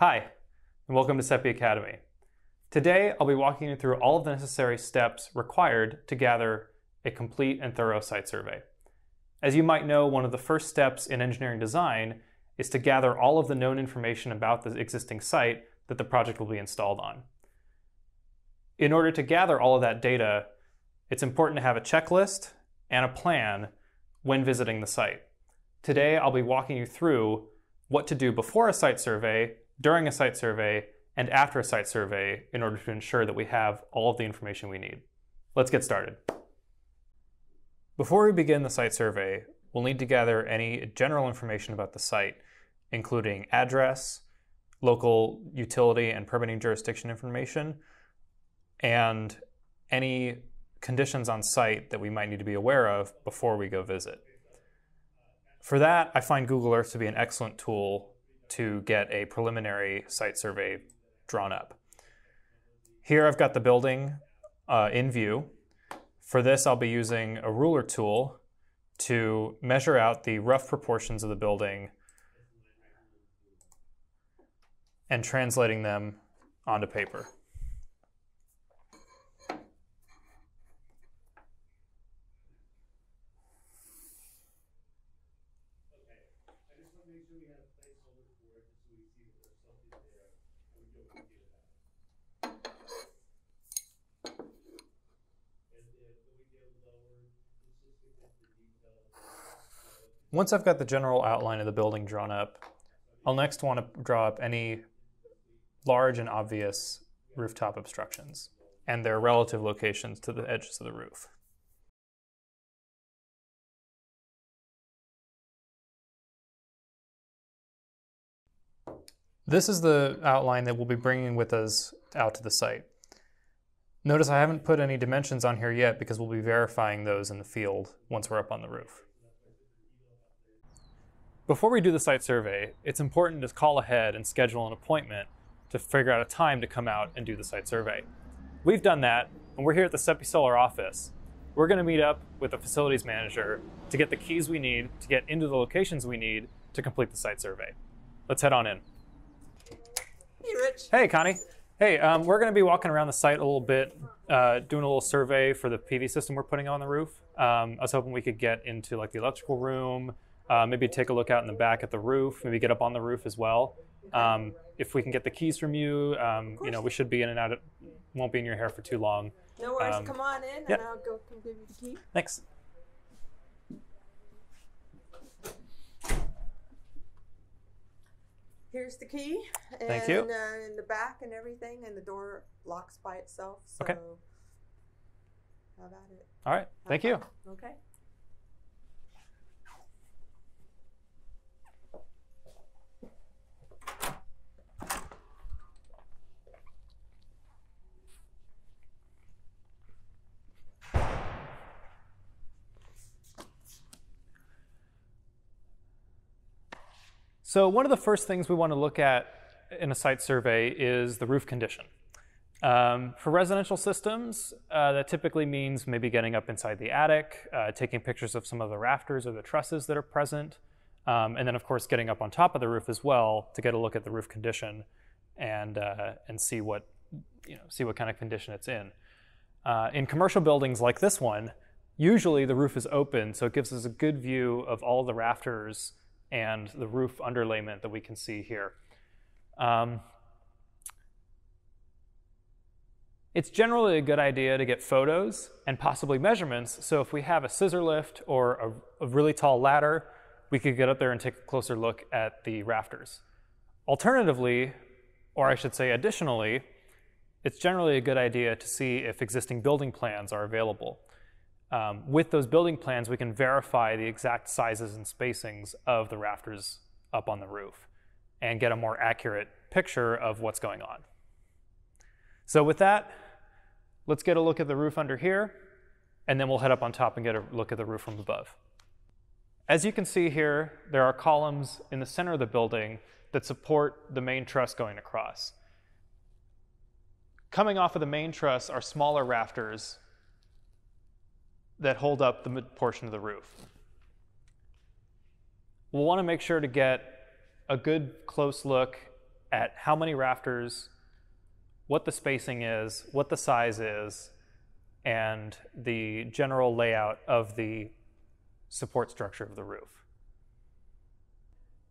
Hi, and welcome to Sepi Academy. Today, I'll be walking you through all of the necessary steps required to gather a complete and thorough site survey. As you might know, one of the first steps in engineering design is to gather all of the known information about the existing site that the project will be installed on. In order to gather all of that data, it's important to have a checklist and a plan when visiting the site. Today, I'll be walking you through what to do before a site survey, during a site survey, and after a site survey in order to ensure that we have all of the information we need. Let's get started. Before we begin the site survey, we'll need to gather any general information about the site, including address, local utility and permitting jurisdiction information, and any conditions on site that we might need to be aware of before we go visit. For that, I find Google Earth to be an excellent tool to get a preliminary site survey drawn up. Here I've got the building uh, in view. For this, I'll be using a ruler tool to measure out the rough proportions of the building and translating them onto paper. Once I've got the general outline of the building drawn up, I'll next want to draw up any large and obvious rooftop obstructions and their relative locations to the edges of the roof. This is the outline that we'll be bringing with us out to the site. Notice I haven't put any dimensions on here yet because we'll be verifying those in the field once we're up on the roof. Before we do the site survey, it's important to call ahead and schedule an appointment to figure out a time to come out and do the site survey. We've done that, and we're here at the SepiSolar office. We're going to meet up with the facilities manager to get the keys we need to get into the locations we need to complete the site survey. Let's head on in. Hey, Rich. Hey, Connie. Hey, um, we're going to be walking around the site a little bit, uh, doing a little survey for the PV system we're putting on the roof. Um, I was hoping we could get into like the electrical room, uh, maybe take a look out in the back at the roof. Maybe get up on the roof as well. Um, if we can get the keys from you, um, you know, we should be in and out. It won't be in your hair for too long. No worries. Um, Come on in, yeah. and I'll go come give you the key. Thanks. Here's the key. And, Thank you. Uh, in the back and everything, and the door locks by itself. So Okay. How about it? All right. Thank you. Okay. So one of the first things we want to look at in a site survey is the roof condition. Um, for residential systems, uh, that typically means maybe getting up inside the attic, uh, taking pictures of some of the rafters or the trusses that are present, um, and then of course getting up on top of the roof as well to get a look at the roof condition and uh, and see what you know see what kind of condition it's in. Uh, in commercial buildings like this one, usually the roof is open, so it gives us a good view of all the rafters and the roof underlayment that we can see here. Um, it's generally a good idea to get photos and possibly measurements. So if we have a scissor lift or a, a really tall ladder, we could get up there and take a closer look at the rafters. Alternatively, or I should say additionally, it's generally a good idea to see if existing building plans are available. Um, with those building plans, we can verify the exact sizes and spacings of the rafters up on the roof and get a more accurate picture of what's going on. So with that, let's get a look at the roof under here, and then we'll head up on top and get a look at the roof from above. As you can see here, there are columns in the center of the building that support the main truss going across. Coming off of the main truss are smaller rafters that hold up the portion of the roof. We'll want to make sure to get a good close look at how many rafters, what the spacing is, what the size is, and the general layout of the support structure of the roof.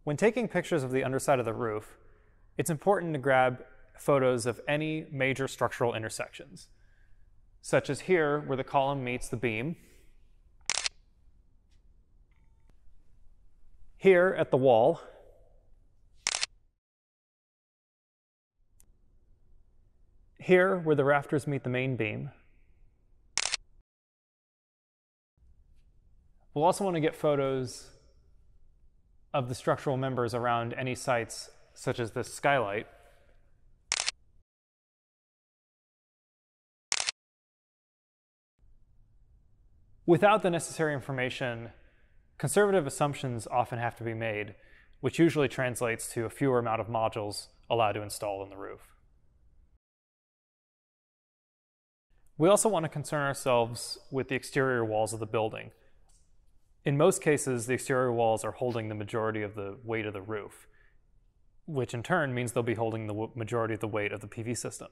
When taking pictures of the underside of the roof, it's important to grab photos of any major structural intersections, such as here where the column meets the beam, here at the wall, here where the rafters meet the main beam. We'll also want to get photos of the structural members around any sites such as this skylight. Without the necessary information, conservative assumptions often have to be made, which usually translates to a fewer amount of modules allowed to install in the roof. We also want to concern ourselves with the exterior walls of the building. In most cases, the exterior walls are holding the majority of the weight of the roof, which in turn means they'll be holding the majority of the weight of the PV system.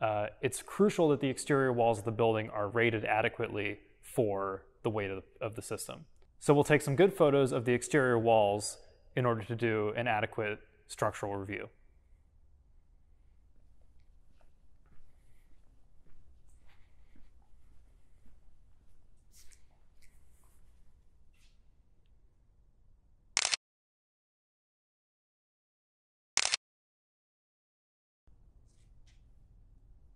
Uh, it's crucial that the exterior walls of the building are rated adequately for the weight of the, of the system. So we'll take some good photos of the exterior walls in order to do an adequate structural review.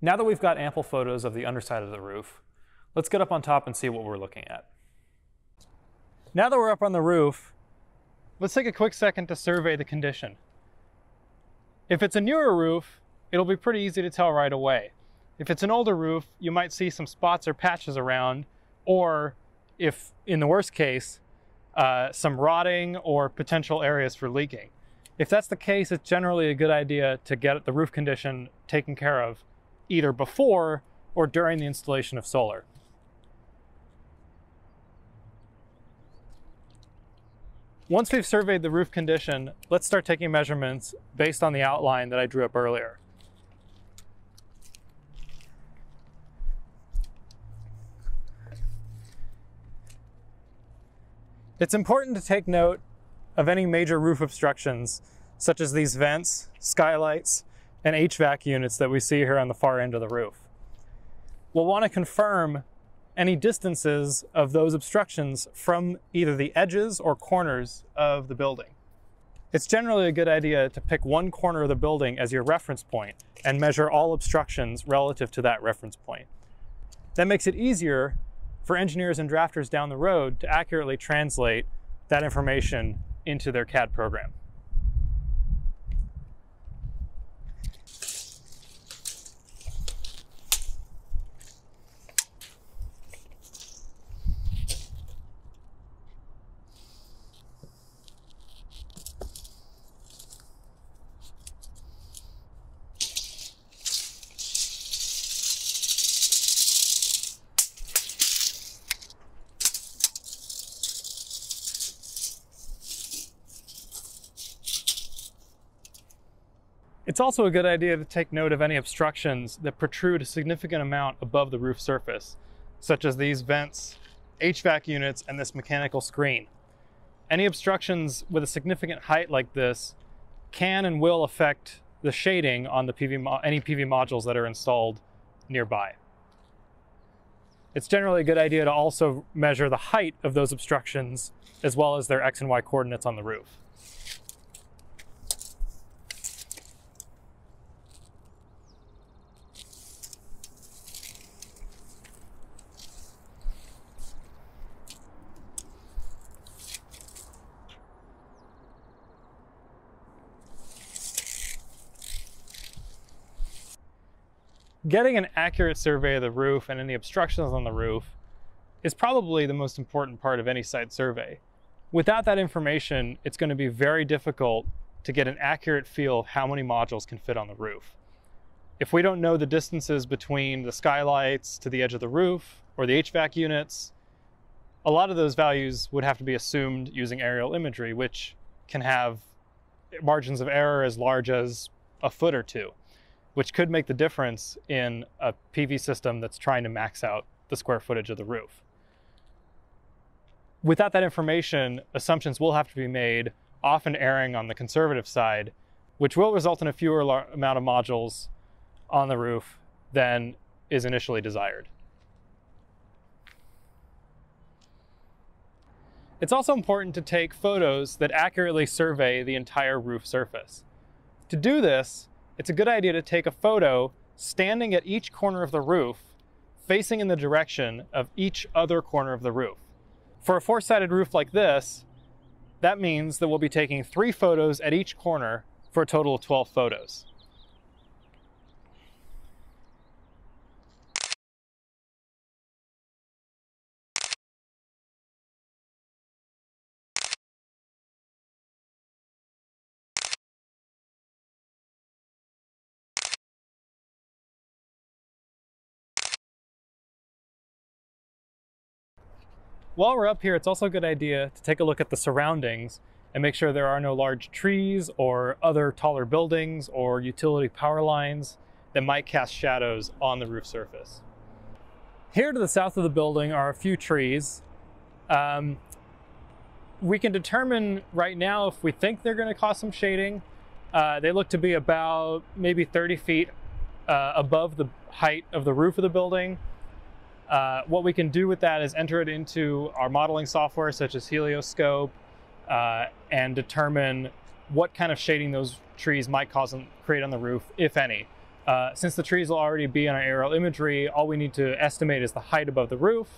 Now that we've got ample photos of the underside of the roof, let's get up on top and see what we're looking at. Now that we're up on the roof, let's take a quick second to survey the condition. If it's a newer roof, it'll be pretty easy to tell right away. If it's an older roof, you might see some spots or patches around, or if, in the worst case, uh, some rotting or potential areas for leaking. If that's the case, it's generally a good idea to get the roof condition taken care of either before or during the installation of solar. Once we've surveyed the roof condition, let's start taking measurements based on the outline that I drew up earlier. It's important to take note of any major roof obstructions, such as these vents, skylights, and HVAC units that we see here on the far end of the roof. We'll want to confirm any distances of those obstructions from either the edges or corners of the building. It's generally a good idea to pick one corner of the building as your reference point and measure all obstructions relative to that reference point. That makes it easier for engineers and drafters down the road to accurately translate that information into their CAD program. It's also a good idea to take note of any obstructions that protrude a significant amount above the roof surface, such as these vents, HVAC units, and this mechanical screen. Any obstructions with a significant height like this can and will affect the shading on the PV any PV modules that are installed nearby. It's generally a good idea to also measure the height of those obstructions as well as their X and Y coordinates on the roof. Getting an accurate survey of the roof and any obstructions on the roof is probably the most important part of any site survey. Without that information, it's going to be very difficult to get an accurate feel of how many modules can fit on the roof. If we don't know the distances between the skylights to the edge of the roof or the HVAC units, a lot of those values would have to be assumed using aerial imagery, which can have margins of error as large as a foot or two, which could make the difference in a PV system that's trying to max out the square footage of the roof. Without that information, assumptions will have to be made, often erring on the conservative side, which will result in a fewer amount of modules on the roof than is initially desired. It's also important to take photos that accurately survey the entire roof surface. To do this, it's a good idea to take a photo standing at each corner of the roof, facing in the direction of each other corner of the roof. For a four-sided roof like this, that means that we'll be taking three photos at each corner for a total of 12 photos. While we're up here, it's also a good idea to take a look at the surroundings and make sure there are no large trees or other taller buildings or utility power lines that might cast shadows on the roof surface. Here to the south of the building are a few trees. Um, we can determine right now if we think they're going to cause some shading. Uh, they look to be about maybe 30 feet uh, above the height of the roof of the building. Uh, what we can do with that is enter it into our modeling software, such as Helioscope, uh, and determine what kind of shading those trees might cause and create on the roof, if any. Uh, since the trees will already be on our aerial imagery, all we need to estimate is the height above the roof.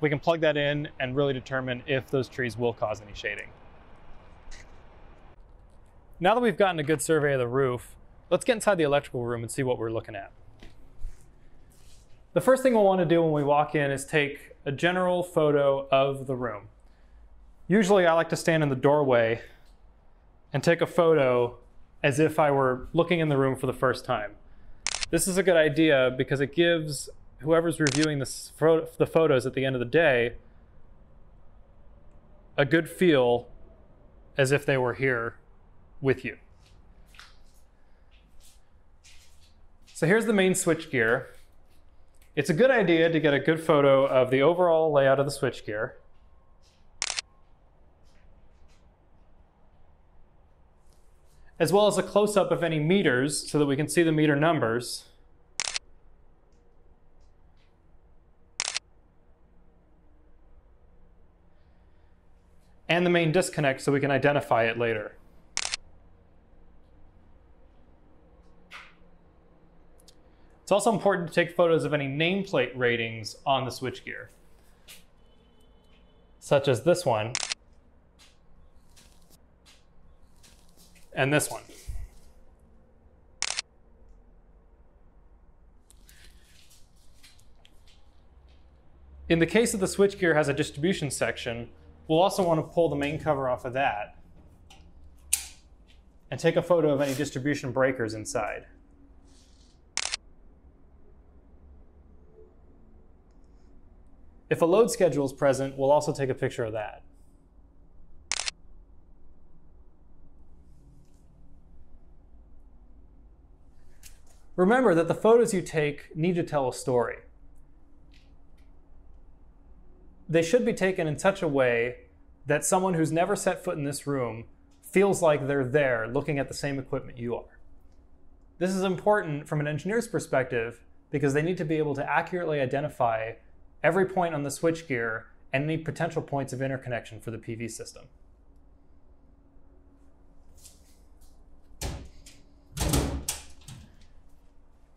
We can plug that in and really determine if those trees will cause any shading. Now that we've gotten a good survey of the roof, let's get inside the electrical room and see what we're looking at. The first thing we'll want to do when we walk in is take a general photo of the room. Usually I like to stand in the doorway and take a photo as if I were looking in the room for the first time. This is a good idea because it gives whoever's reviewing this, the photos at the end of the day a good feel as if they were here with you. So here's the main switch gear. It's a good idea to get a good photo of the overall layout of the switchgear. As well as a close-up of any meters so that we can see the meter numbers. And the main disconnect so we can identify it later. It's also important to take photos of any nameplate ratings on the switchgear, such as this one and this one. In the case of the switchgear has a distribution section, we'll also want to pull the main cover off of that and take a photo of any distribution breakers inside. If a load schedule is present, we'll also take a picture of that. Remember that the photos you take need to tell a story. They should be taken in such a way that someone who's never set foot in this room feels like they're there looking at the same equipment you are. This is important from an engineer's perspective because they need to be able to accurately identify every point on the switchgear, and any potential points of interconnection for the PV system.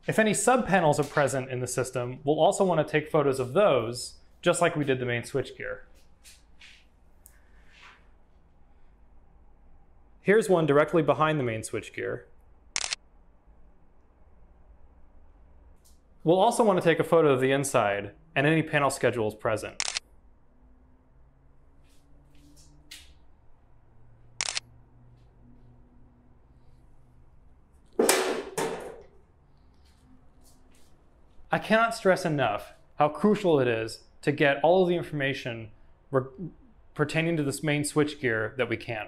If any subpanels are present in the system, we'll also want to take photos of those, just like we did the main switchgear. Here's one directly behind the main switchgear. We'll also want to take a photo of the inside and any panel schedules present. I cannot stress enough how crucial it is to get all of the information pertaining to this main switchgear that we can.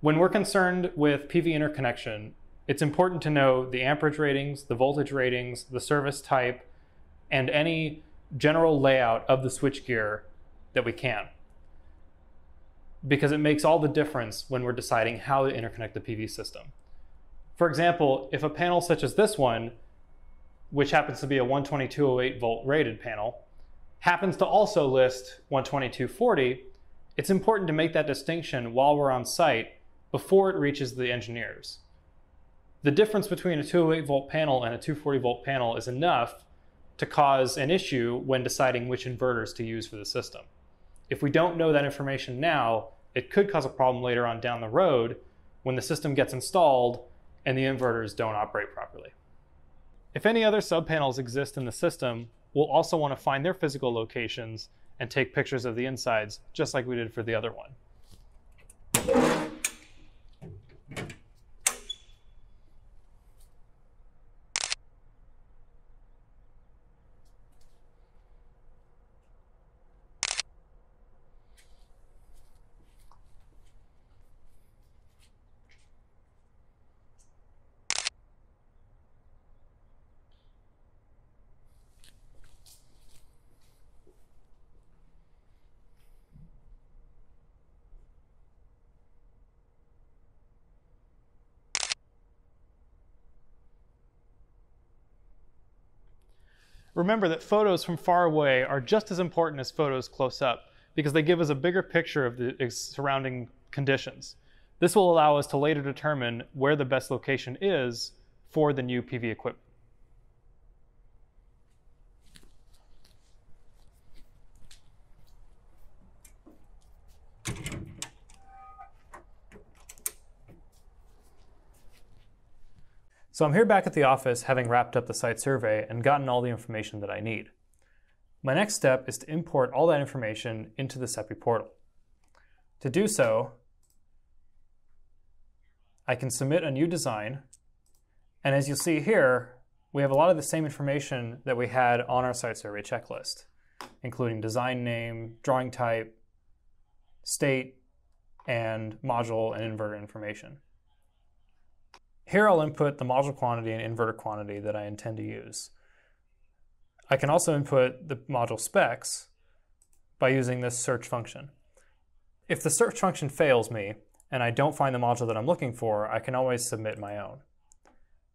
When we're concerned with PV interconnection, it's important to know the amperage ratings, the voltage ratings, the service type, and any general layout of the switchgear that we can. Because it makes all the difference when we're deciding how to interconnect the PV system. For example, if a panel such as this one, which happens to be a 12208 volt rated panel, happens to also list 12240, it's important to make that distinction while we're on site before it reaches the engineers. The difference between a 208 volt panel and a 240 volt panel is enough to cause an issue when deciding which inverters to use for the system. If we don't know that information now, it could cause a problem later on down the road when the system gets installed and the inverters don't operate properly. If any other subpanels exist in the system, we'll also want to find their physical locations and take pictures of the insides, just like we did for the other one. Remember that photos from far away are just as important as photos close up because they give us a bigger picture of the surrounding conditions. This will allow us to later determine where the best location is for the new PV equipment. So I'm here back at the office having wrapped up the site survey and gotten all the information that I need. My next step is to import all that information into the Sepi portal. To do so, I can submit a new design, and as you'll see here, we have a lot of the same information that we had on our site survey checklist, including design name, drawing type, state, and module and inverter information. Here I'll input the module quantity and inverter quantity that I intend to use. I can also input the module specs by using this search function. If the search function fails me and I don't find the module that I'm looking for, I can always submit my own.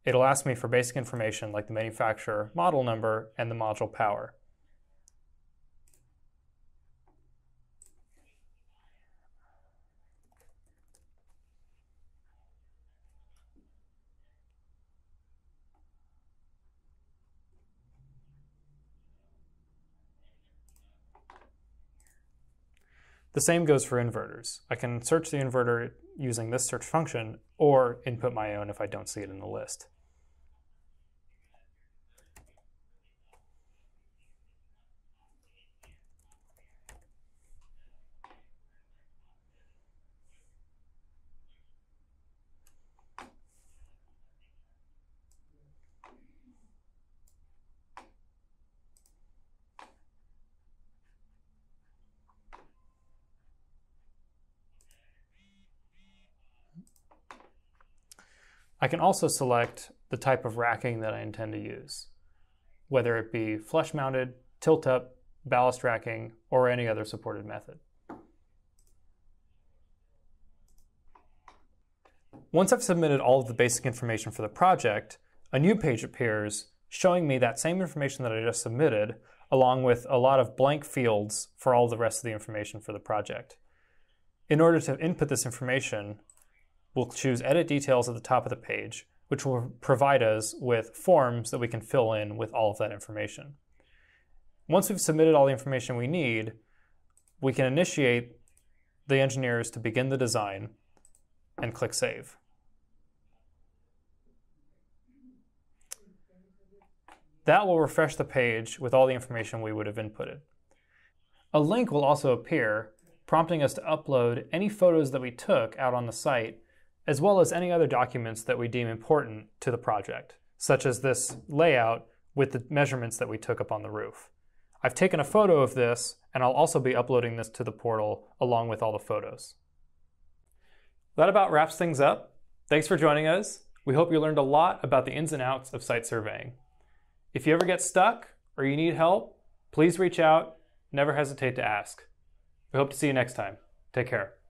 It'll ask me for basic information like the manufacturer model number and the module power. The same goes for inverters. I can search the inverter using this search function or input my own if I don't see it in the list. I can also select the type of racking that I intend to use, whether it be flush mounted, tilt up, ballast racking, or any other supported method. Once I've submitted all of the basic information for the project, a new page appears showing me that same information that I just submitted, along with a lot of blank fields for all the rest of the information for the project. In order to input this information, We'll choose Edit Details at the top of the page, which will provide us with forms that we can fill in with all of that information. Once we've submitted all the information we need, we can initiate the engineers to begin the design and click Save. That will refresh the page with all the information we would have inputted. A link will also appear, prompting us to upload any photos that we took out on the site as well as any other documents that we deem important to the project, such as this layout with the measurements that we took up on the roof. I've taken a photo of this, and I'll also be uploading this to the portal along with all the photos. That about wraps things up. Thanks for joining us. We hope you learned a lot about the ins and outs of site surveying. If you ever get stuck or you need help, please reach out. Never hesitate to ask. We hope to see you next time. Take care.